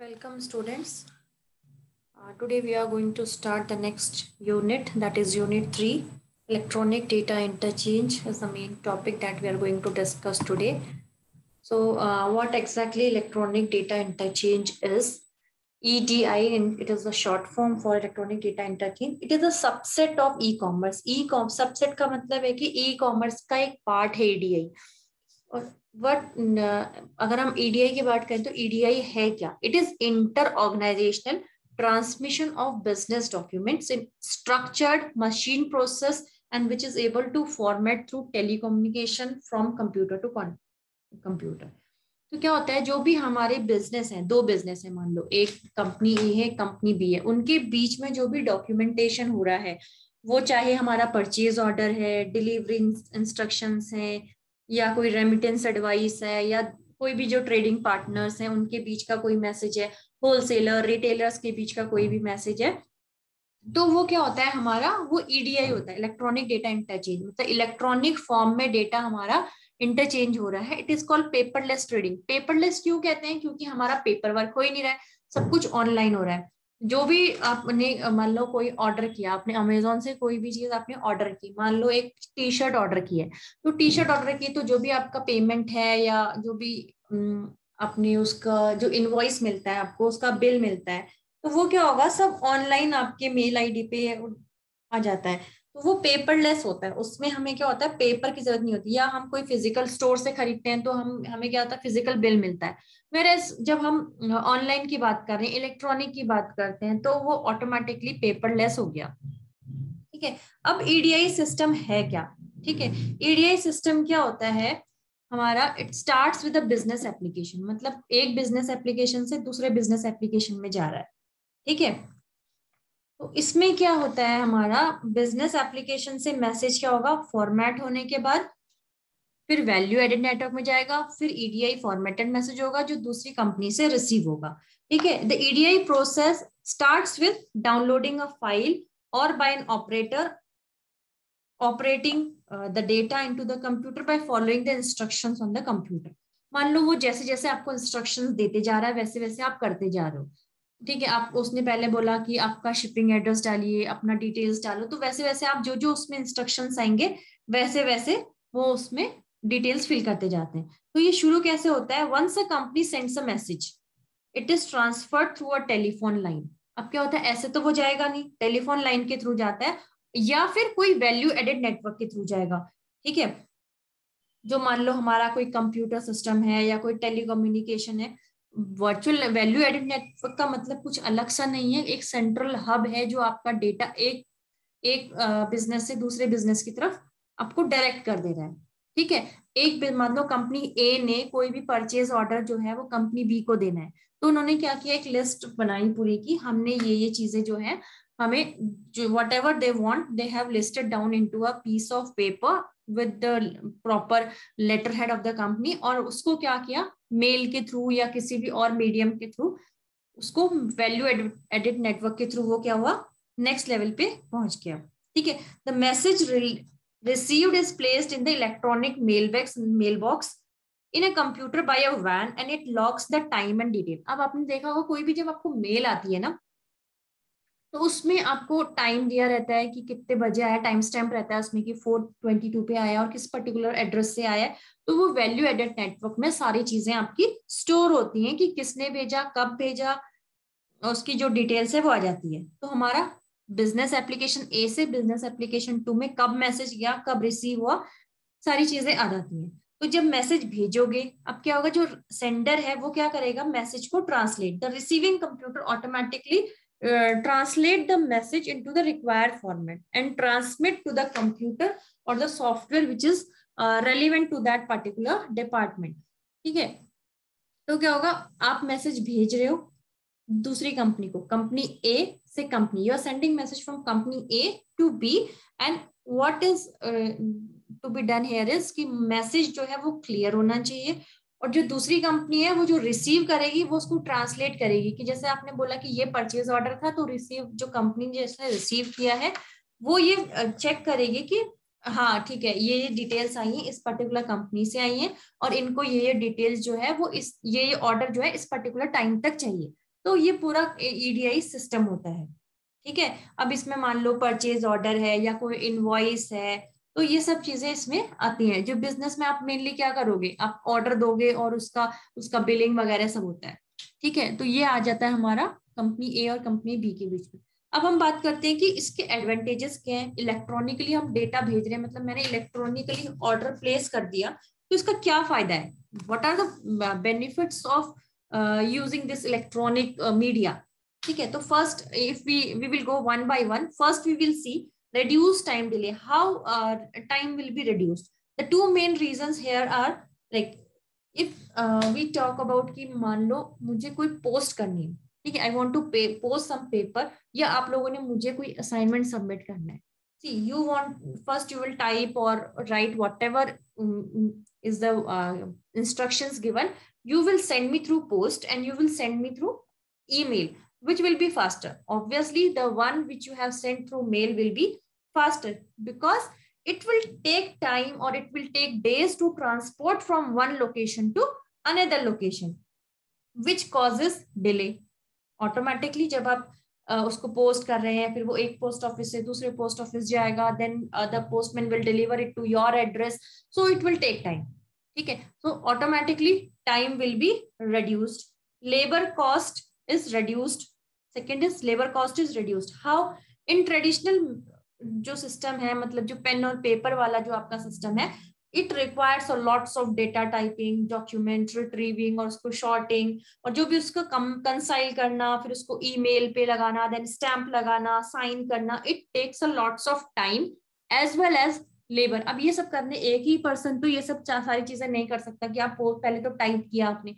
Welcome students. Uh, today we are going to start the next unit that is unit 3 electronic data interchange is the main topic that we are going to discuss today. So uh, what exactly electronic data interchange is? EDI and it is the short form for electronic data interchange. It is a subset of e-commerce. E-com subset का मतलब है कि e-commerce का एक part है EDI. और what अगर हम ईडीआई की बात करें तो ईडीआई है क्या? It is inter organisational transmission of business documents in structured machine process and which is able to format through telecommunication from computer to computer तो क्या होता है? जो भी हमारे बिज़नेस है, दो बिज़नेस है, मान लो, एक कंपनी ए है कंपनी बी है, उनके बीच में जो भी डॉक्यूमेंटेशन हो रहा है, वो चाहे हमारा परचेज ऑर्डर है डिलीवरी इंस्ट्रक्शंस है या कोई रेमिटेंस एडवाइस है, या कोई भी जो ट्रेडिंग पार्टनर्स हैं, उनके बीच का कोई मैसेज है होलसेलर रिटेलर्स के बीच का कोई भी मैसेज है तो वो क्या होता है हमारा, वो ईडीआई e होता है इलेक्ट्रॉनिक डेटा इंटरचेंज मतलब इलेक्ट्रॉनिक फॉर्म में डेटा हमारा इंटरचेंज हो रहा है। It is called paperless trading paperless क्यों कहते हैं? क्योंकि हमारा पेपर वर्क हो ही नहीं रहा है, सब कुछ ऑनलाइन हो रहा है। जो भी आपने, मान लो कोई ऑर्डर किया, आपने अमेजोन से कोई भी चीज़ आपने ऑर्डर की, मान लो एक टी शर्ट ऑर्डर की है तो टी शर्ट ऑर्डर की तो जो भी आपका पेमेंट है या जो भी अपने उसका जो इनवॉइस मिलता है आपको, उसका बिल मिलता है तो वो क्या होगा, सब ऑनलाइन आपके मेल आईडी पे आ जाता है। तो वो पेपरलेस होता है। उसमें हमें क्या होता है? पेपर की ज़रूरत नहीं होती। या हम कोई फ़िज़िकल स्टोर से खरीदते हैं तो हम, हमें क्या होता है? फ़िज़िकल बिल मिलता है। मेरे जब हम ऑनलाइन की बात कर रहे हैं इलेक्ट्रॉनिक की बात करते हैं तो वो ऑटोमेटिकली पेपरलेस हो गया। ठीक है? अब ईडीआई e सिस्टम है क्या? ठीक है? ईडीआई e सिस्टम क्या होता है? हमारा it start with business application मतलब एक बिज़नेस एप्लीकेशन से दूसरे बिज़नेस एप्लीकेशन में जा रहा है। ठीक है? तो इसमें क्या होता है हमारा? बिज़नेस एप्लीकेशन से मैसेज क्या होगा? फॉर्मेट होने के बाद फिर वैल्यू एडेड नेटवर्क में जाएगा, फिर ईडीआई फॉर्मेटेड मैसेज होगा, जो दूसरी कंपनी से रिसीव होगा। ठीक है? The EDI process starts with downloading a file और by an operator operating the data into the computer by following the instructions on the computer मान लो वो जैसे जैसे आपको इंस्ट्रक्शंस देते जा रहा है वैसे वैसे आप करते जा रहे हो। ठीक है, आप, उसने पहले बोला कि आपका शिपिंग एड्रेस डालिए, अपना डिटेल्स डालो तो वैसे वैसे आप जो जो उसमें इंस्ट्रक्शंस आएँगे, वैसे वैसे वो उसमें डिटेल्स फिल करते जाते हैं। तो ये शुरू कैसे होता है? Once a company sends a message it is transferred through a telephone line अब क्या होता है? ऐसे तो वो जाएगा नहीं। टेलीफोन लाइन के थ्रू जाता है, या फिर कोई वैल्यू एडेड नेटवर्क के थ्रू जाएगा। ठीक है? जो मान लो हमारा कोई कंप्यूटर सिस्टम है या कोई टेलीकम्युनिकेशन है वर्चुअल वैल्यू एडेड नेटवर्क का मतलब कुछ अलग सा नहीं है, एक सेंट्रल हब है जो आपका डेटा एक एक बिज़नेस से दूसरे बिज़नेस की तरफ़ आपको डायरेक्ट कर दे रहा है। ठीक है? एक मान लो कंपनी ए ने कोई भी परचेज ऑर्डर जो है वो कंपनी बी को देना है। तो उन्होंने क्या किया? एक लिस्ट बनाई पूरी की, हमने ये ये चीज़ें जो है, हमें जो whatever they want they have listed down into a piece of paper with the proper letter head of the company और उसको क्या किया? मेल के थ्रू या किसी भी और मीडियम के थ्रू, उसको वैल्यू एडिट नेटवर्क के थ्रू वो क्या हुआ? नेक्स्ट लेवल पे पहुँच गया। ठीक है? The message received is placed in the electronic mail box mail box in a computer by a VAN and it logs the time and detail अब आपने देखा होगा, कोई भी जब आपको मेल आती है ना तो उसमें आपको टाइम दिया रहता है कि कितने बजे आया टाइम स्टैम्प रहता है उसमें कि फोर ट्वेंटी टू पे आया और किस पर्टिकुलर एड्रेस से आया है। तो वो वैल्यू एडेड नेटवर्क में सारी चीज़ें आपकी स्टोर होती हैं कि किसने भेजा, कब भेजा उसकी जो डिटेल्स है वो आ जाती है। तो हमारा बिज़नेस एप्लीकेशन ए से बिज़नेस एप्लीकेशन टू में कब मैसेज गया, कब रिसीव हुआ, सारी चीज़ें आ जाती हैं। तो जब मैसेज भेजोगे, अब क्या होगा, जो सेंडर है वो क्या करेगा मैसेज को translate the receiving computer automatically translate the message into the required format and transmit to the computer और the software which is relevant to that particular department ठीक है? तो क्या होगा? आप मैसेज भेज रहे हो दूसरी कंपनी को। कंपनी ए से company you are sending message from company A to B and what is to be done here is कि मैसेज जो है वो क्लियर होना चाहिए। और जो दूसरी कंपनी है, वो जो रिसीव करेगी, वो उसको ट्रांसलेट करेगी कि जैसे आपने बोला कि ये परचेज ऑर्डर था तो रिसीव जो कंपनी जैसे रिसीव किया है, वो ये चेक करेगी कि हाँ ठीक है, ये ये डिटेल्स आई हैं, इस पर्टिकुलर कंपनी से आई हैं, और इनको ये ये डिटेल्स जो है, वो इस, ये ये ऑर्डर जो है, इस पर्टिकुलर टाइम तक चाहिए। तो ये पूरा ईडीआई सिस्टम होता है। ठीक है? अब इसमें मान लो परचेज ऑर्डर है या कोई इनवॉइस है तो ये सब चीज़ें इसमें आती हैं। जो बिज़नेस में आप मेनली क्या करोगे? आप ऑर्डर दोगे और उसका उसका बिलिंग वगैरह सब होता है। ठीक है? तो ये आ जाता है हमारा कंपनी ए और कंपनी बी के बीच में। अब हम बात करते हैं कि इसके एडवांटेजेस क्या है। इलेक्ट्रॉनिकली हम डेटा भेज रहे हैं। मतलब मैंने इलेक्ट्रॉनिकली ऑर्डर प्लेस कर दिया तो इसका क्या फ़ायदा है? What are the benefits of using this electronic media ठीक है? तो first if we we will go one by one first we will see reduce time delay how uh, time will be reduced the two main reasons here are like if uh, we talk about कि मान लो मुझे कोई post करनी है ठीक है I want to pay post some paper या आप लोगों ने मुझे कोई असाइनमेंट सबमिट करना है see you want first you will type और write whatever is the uh, instructions given you will send me through post and you will send me through email which will be faster. Obviously, the one which you have sent through mail will be faster because it will take time or it will take days to transport from one location to another location, which causes delay. Automatically, जब आप uh, उसको post कर रहे हैं फिर वो एक post office से दूसरे पोस्ट ऑफिस जाएगा then the postman will deliver it to your address so it will take time ठीक है so automatically time will be reduced labor cost is reduced Second is labor cost is reduced. How in traditional, जो system है मतलब जो pen और paper वाला जो आपका सिस्टम है it requires lots of data typing document retrieving और उसको शॉर्टिंग और जो भी उसको कम कंसाइल करना, फिर उसको ईमेल पे लगाना देन स्टैंप लगाना साइन करना it takes a lots of time as well as labour अब ये सब करने एक ही पर्सन तो ये सब सारी चीज़ें नहीं कर सकता कि आप पहले तो टाइप किया आपने।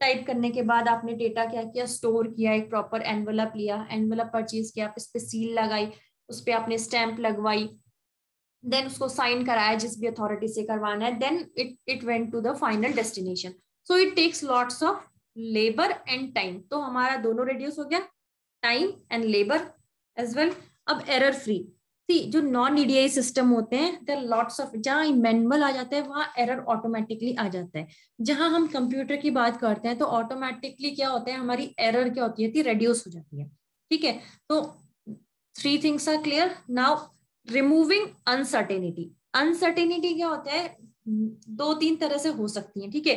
टाइप करने के बाद आपने डेटा क्या किया? स्टोर किया, एक प्रॉपर एनवलप लिया एनवलप परचेज किया उस पर सील लगाई, उस पर आपने स्टैंप लगवाई देन उसको साइन कराया, जिस भी अथॉरिटी से करवाना है then it it went to the final destination so it takes lots of labour and time तो हमारा दोनों रिड्यूस हो गया time and labour as well अब एरर फ्री जो नॉन ईडीआई सिस्टम होते हैं देर लॉट्स ऑफ़ जहाँ मैनुअल आ जाता है, वहाँ एरर ऑटोमेटिकली आ जाता है। जहाँ हम कंप्यूटर की बात करते हैं तो ऑटोमेटिकली क्या होता है, हमारी एरर क्या होती है रिड्यूस हो जाती है। ठीक है? तो three things are clear now removing uncertainty uncertainty क्या होता है, दो तीन तरह से हो सकती है, ठीक है?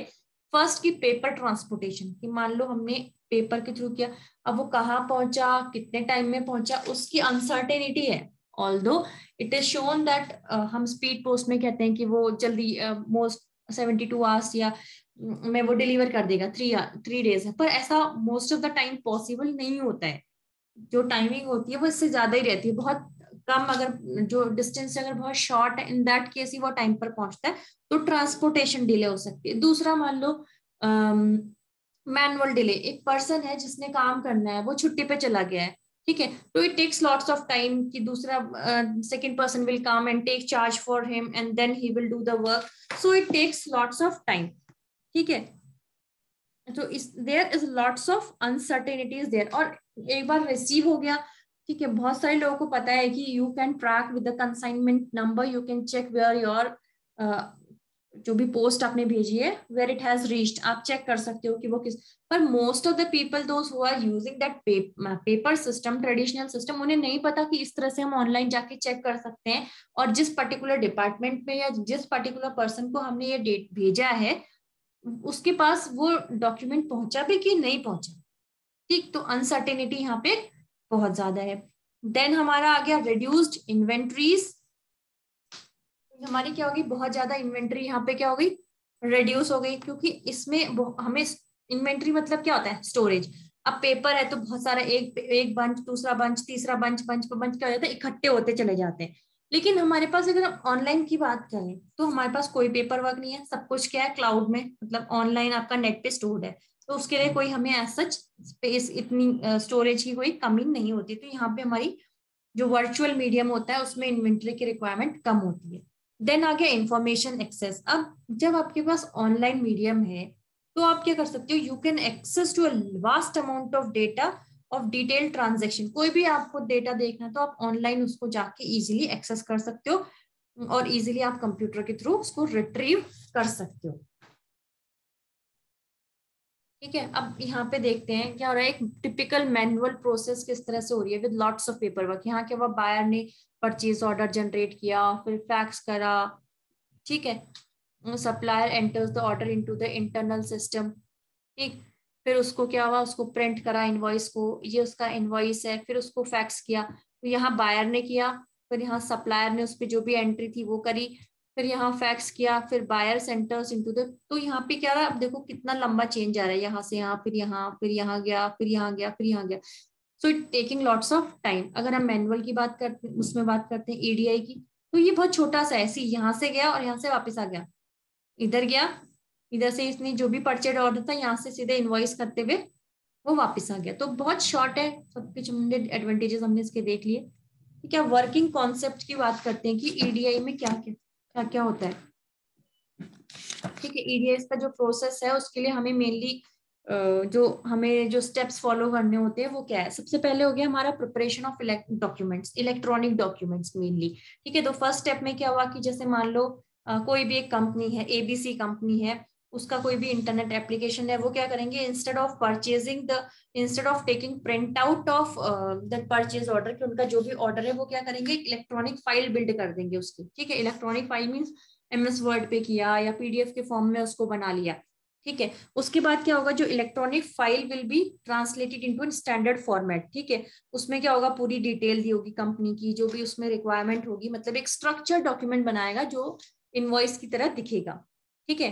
फ़र्स्ट की पेपर ट्रांसपोर्टेशन कि मान लो हमने पेपर के थ्रू किया, अब वो कहाँ पहुँचा, कितने टाइम में पहुँचा, उसकी अनसर्टेनिटी है। Although it is shown that हम स्पीड पोस्ट में कहते हैं कि वो जल्दी मोस्ट सेवेंटी टू आवर्स या में वो डिलीवर कर देगा थ्री थ्री डेज़ पर ऐसा most of the time possible नहीं होता है। जो टाइमिंग होती है वो इससे ज़्यादा ही रहती है। बहुत कम अगर, जो डिस्टेंस अगर बहुत शॉर्ट है इन दैट केस ही वो टाइम पर पहुँचता है तो ट्रांसपोर्टेशन डिले हो सकती है। दूसरा मान लो मैनुअल डिले एक पर्सन है जिसने काम करना है, वो छुट्टी पे चला गया है। ठीक है? तो it takes lots of time कि दूसरा second person will come and take charge for him and then he will do the work so it takes lots of time ठीक है? तो इस there is lots of uncertainties there और एक बार receive हो गया, ठीक है? बहुत सारे लोगों को पता है कि you can track with the consignment number you can check where your जो भी पोस्ट आपने भेजी है वेर इट हैज़ रीच्ड आप चेक कर सकते हो कि वो किस, पर most of the people those who are using that paper system traditional system उन्हें नहीं पता कि इस तरह से हम ऑनलाइन जाके चेक कर सकते हैं और जिस पर्टिकुलर डिपार्टमेंट में या जिस पर्टिकुलर पर्सन को हमने ये डेट भेजा है, उसके पास वो डॉक्यूमेंट पहुँचा भी कि नहीं पहुँचा? ठीक तो अनसर्टेनिटी यहाँ पे बहुत ज़्यादा है। देन हमारा आ गया रिड्यूस्ड इन्वेंट्रीज हमारी क्या होगी? बहुत ज़्यादा इन्वेंट्री यहाँ पे क्या होगी? रिड्यूस हो गई, क्योंकि इसमें हमें इन्वेंट्री मतलब क्या होता है? स्टोरेज अब पेपर है तो बहुत सारा एक एक बंच दूसरा बंच तीसरा बंच बंच बंच क्या हो जाता है? इकट्ठे होते चले जाते हैं। लेकिन हमारे पास अगर हम ऑनलाइन की बात करें तो हमारे पास कोई पेपर वर्क नहीं है। सब कुछ क्या है? क्लाउड में मतलब ऑनलाइन आपका नेट पे स्टोर्ड है। तो उसके लिए कोई हमें एज सच स्पेस इतनी स्टोरेज की कोई कमी नहीं होती। तो यहाँ पे हमारी जो वर्चुअल मीडियम होता है, उसमें इन्वेंट्री की रिक्वायरमेंट कम होती है। देन आ गया इंफॉर्मेशन एक्सेस अब जब आपके पास ऑनलाइन मीडियम है तो आप क्या कर सकते हो? You can access to a vast amount of data of detail transaction कोई भी आपको डेटा देखना तो आप ऑनलाइन उसको जाके इजिली एक्सेस कर सकते हो और इजिली आप कंप्यूटर के थ्रू उसको रिट्रीव कर सकते हो। ठीक है? अब यहाँ पे देखते हैं क्या हो रहा है। एक टिपिकल मैनुअल प्रोसेस किस तरह से हो रही है with lots of paper work यहाँ के वह बायर ने परचेज ऑर्डर जनरेट किया, फिर फैक्स करा, ठीक है? Supplier enters the order into the internal system ठीक? फिर उसको क्या हुआ? उसको प्रिंट करा इनवॉइस को। ये उसका इनवॉइस है, फिर उसको फैक्स किया। तो यहाँ बायर ने किया, फिर यहाँ सप्लायर ने उस पर जो भी एंट्री थी वो करी। फिर यहाँ फैक्स किया, फिर बायर सेंटर्स इनटू द तो यहाँ पे क्या रहा? अब देखो कितना लंबा चेंज आ रहा है। यहाँ से यहाँ, फिर यहाँ फिर यहाँ गया, फिर यहाँ गया, फिर यहाँ गया। So it taking lots of time अगर हम मैनुअल की बात करते हैं उसमें बात करते हैं एडीआई की तो ये बहुत छोटा सा है। सी यहाँ से गया और यहाँ से वापस आ गया। इधर गया, इधर से इसने जो भी परचेड ऑर्डर था, यहाँ से सीधे इन्वॉइस करते हुए वो वापस आ गया। तो बहुत शॉर्ट है। सब कुछ हमने एडवांटेजेस हमने इसके देख लिए। ठीक है वर्किंग कॉन्सेप्ट की बात करते हैं कि ईडीआई में क्या क्या क्या क्या होता है? ठीक है ईडीएस का जो प्रोसेस है, उसके लिए हमें मेनली जो हमें जो स्टेप्स फॉलो करने होते हैं, वो क्या है? सबसे पहले हो गया हमारा preparation of documents electronic documents mainly ठीक है तो फ़र्स्ट स्टेप में क्या हुआ कि जैसे मान लो कोई भी एक कंपनी है एबीसी कंपनी है उसका कोई भी इंटरनेट एप्लीकेशन है, वो क्या करेंगे? Instead of purchasing the instead of taking print out of the purchase order कि उनका जो भी ऑर्डर है, वो क्या करेंगे? इलेक्ट्रॉनिक फ़ाइल बिल्ड कर देंगे उसकी। ठीक है? Electronic file means M S word पे किया या पीडीएफ के फॉर्म में उसको बना लिया। ठीक है? उसके बाद क्या होगा? जो electronic file will be translated into standard format ठीक है? उसमें क्या होगा? पूरी डिटेल दी होगी कंपनी की, जो भी उसमें रिक्वायरमेंट होगी। मतलब एक स्ट्रक्चर डॉक्यूमेंट बनाएगा जो इनवॉइस की तरह दिखेगा। ठीक है?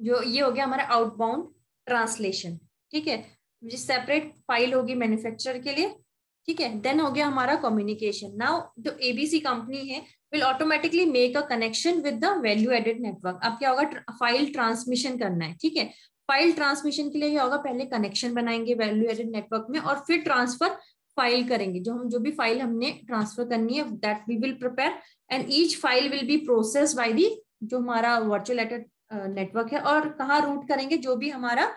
जो ये हो गया हमारा आउटबाउंड ट्रांसलेशन ठीक है? सेपरेट फ़ाइल होगी मैन्युफैक्चरर के लिए, ठीक है? देन हो गया हमारा कम्युनिकेशन नाउ जो एबीसी कंपनी है will automatically make a connection with the value added network अब क्या होगा? फ़ाइल ट्रांसमिशन करना है, ठीक है? फ़ाइल ट्रांसमिशन के लिए क्या होगा? पहले कनेक्शन बनाएँगे वैल्यू एडेड नेटवर्क में और फिर ट्रांसफ़र फ़ाइल करेंगे। जो हम, जो भी फ़ाइल हमने ट्रांसफ़र करनी है that we will prepare and each file will be process by the जो हमारा वर्चुअल नेटवर्क है और कहाँ रूट करेंगे जो भी हमारा,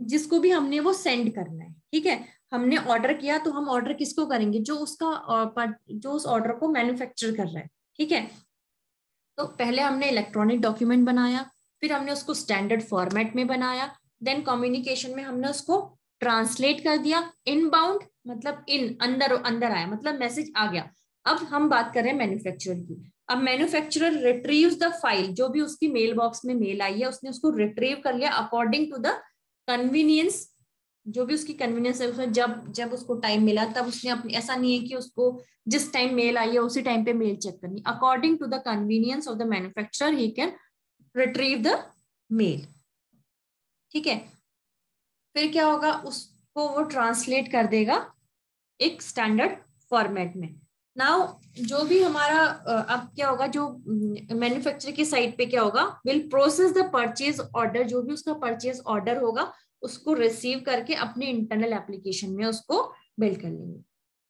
जिसको भी हमने वो सेंड करना है, ठीक है? हमने ऑर्डर किया तो हम ऑर्डर किसको करेंगे? जो उसका जो उस ऑर्डर को मैन्युफैक्चर कर रहा है, ठीक है? तो पहले हमने इलेक्ट्रॉनिक डॉक्यूमेंट बनाया, फिर हमने उसको स्टैंडर्ड फॉर्मेट में बनाया देन कम्युनिकेशन में हमने उसको ट्रांसलेट कर दिया इनबाउंड मतलब इन अंदर अंदर आया मतलब मैसेज आ गया। अब हम बात कर रहे हैं मैन्युफैक्चरर की। अब मैन्युफैक्चरर रिट्रीव द फ़ाइल जो भी उसकी मेल बॉक्स में मेल आई है, उसने उसको रिट्रीव कर लिया अकॉर्डिंग टू द कन्वीनियंस जो भी उसकी कन्वीनियंस है, उसमें जब जब उसको टाइम मिला, तब उसने अपनी, ऐसा नहीं है कि उसको जिस टाइम मेल आई है, उसी टाइम पे मेल चेक करनी। According to the convenience of the manufacturer he can retrieve the mail ठीक है? फिर क्या होगा? उसको वो ट्रांसलेट कर देगा एक स्टैंडर्ड फॉर्मेट में। नाउ जो भी हमारा अब क्या होगा, जो मैन्युफैक्चर की साइड पे क्या होगा will process the purchase order जो भी उसका परचेज ऑर्डर होगा, उसको रिसीव करके अपने इंटरनल एप्लीकेशन में उसको बिल्ड कर लेंगे।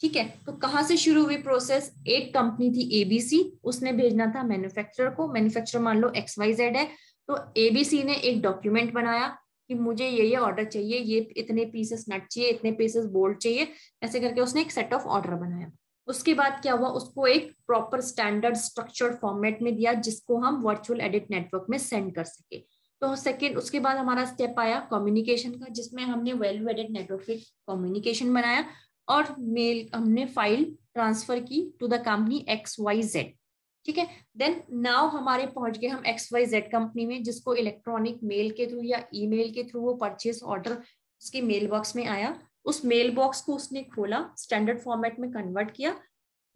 ठीक है? तो कहाँ से शुरू हुई प्रोसेस एक कंपनी थी एबीसी उसने भेजना था मैन्युफैक्चरर को। मैन्युफैक्चरर मान लो एक्स वाई जेड है तो एबीसी ने एक डॉक्यूमेंट बनाया कि मुझे ये ये ऑर्डर चाहिए, ये इतने पीसेस नट चाहिए, इतने पीसेस बोल्ट चाहिए, ऐसे करके उसने एक सेट ऑफ़ ऑर्डर बनाया। उसके बाद क्या हुआ? उसको एक प्रॉपर स्टैंडर्ड स्ट्रक्चर्ड फॉर्मेट में दिया, जिसको हम वर्चुअल एडिट नेटवर्क में सेंड कर सके। तो सेकेंड उसके बाद हमारा स्टेप आया कम्युनिकेशन का, जिसमें हमने वैल्यू एडेड नेटवर्क पे कम्युनिकेशन बनाया और मेल हमने फ़ाइल ट्रांसफ़र की to the company X Y Z ठीक है? देन नाउ हमारे पहुँच गए हम एक्स वाई जेड कंपनी में, जिसको इलेक्ट्रॉनिक मेल के थ्रू या ईमेल के थ्रू वो परचेज ऑर्डर उसके मेल बॉक्स में आया। उस मेल बॉक्स को उसने खोला स्टैंडर्ड फॉर्मेट में कन्वर्ट किया।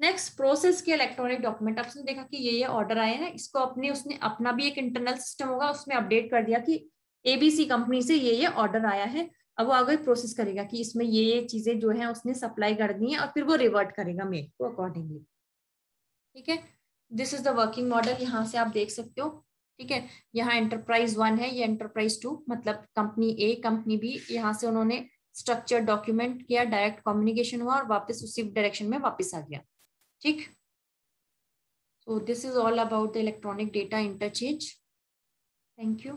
नेक्स्ट प्रोसेस के इलेक्ट्रॉनिक डॉक्यूमेंट उसने देखा कि ये ये ऑर्डर आए हैं। इसको अपने, उसने अपना भी एक इंटरनल सिस्टम होगा, उसमें अपडेट कर दिया कि एबीसी कंपनी से ये ये ऑर्डर आया है। अब वो आगे प्रोसेस करेगा कि इसमें ये ये चीज़ें जो है उसने सप्लाई कर दी है और फिर वो रिवर्ट करेगा मेल को अकॉर्डिंगली ठीक है? This is the working model यहाँ से आप देख सकते हो। ठीक है? यहाँ एंटरप्राइज वन है, ये एंटरप्राइज टू मतलब कंपनी ए कंपनी बी यहाँ से उन्होंने स्ट्रक्चर डॉक्यूमेंट किया डायरेक्ट कम्युनिकेशन हुआ और वापस उसी डायरेक्शन में वापस आ गया। ठीक? So this is all about the electronic data interchange thank you